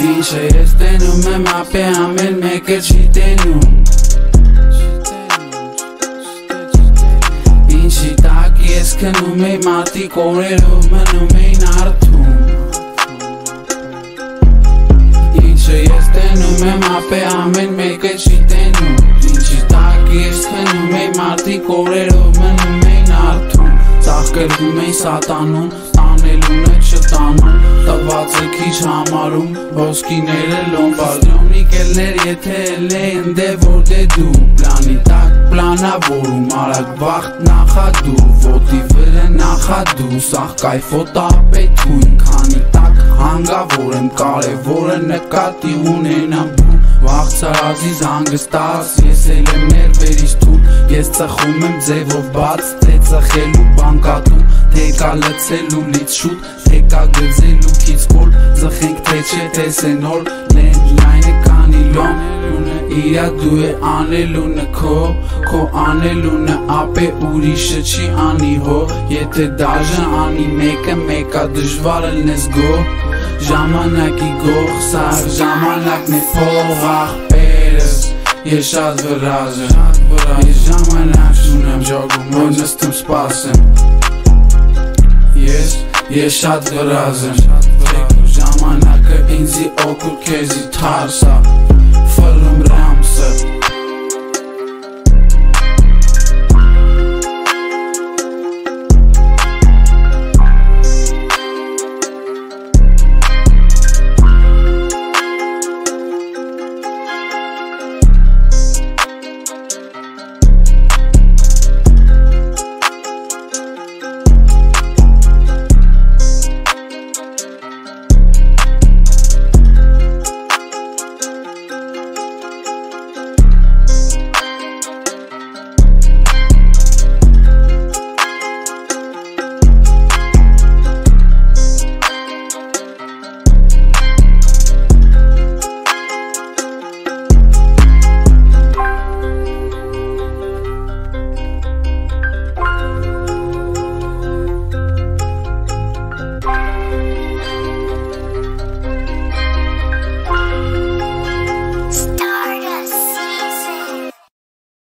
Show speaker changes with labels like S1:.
S1: Sincer este nume ma pe amen maker și te nu. Inși dacă ies că nume mati core lume nume nartu. Sincer este nume ma pe amen maker și te nu. Inși dacă ies că nume mati core lume nume nartu. Dacă lumei satanul, stane lume cetanul է քիչ համարում, ոսկիները լոմբարդում Նիկելներ եթե էլ են դե որ դե դու Պլանի տակ պլանավորում, արագ վաղտ նախադու Ոտի վրը նախադու, սաղ կայֆոտ ապետույն Քանի տակ հանգավոր եմ, կարևորը նկատի ունենամ Վաղ ծարազիս հանգստաս, ես էլ եմ ներվերից թուլ Ես ծխում եմ ձևով բաց, թե ծխելու բանկատում Թե կա լծելու լից շուտ, թե կա գծելու քից կոլ Ձխենք թե չէ տեսենոր, լեն լայնը կանի լոն Իրա դու է անելունը քո, քո անելունը ապե ուրիշը չի անի հո Եթե դաժը անի մեկը մեկա դժվարը լնես գո Ժամանակի գող սար, ժամանակն է փող աղպերս Jeszcze raz wyrażę Jeżdżamy na czynnym jogu, może z tym spasem Jest, jeszcze raz wyrażę Żama na kędzi oku, kędzi tarsa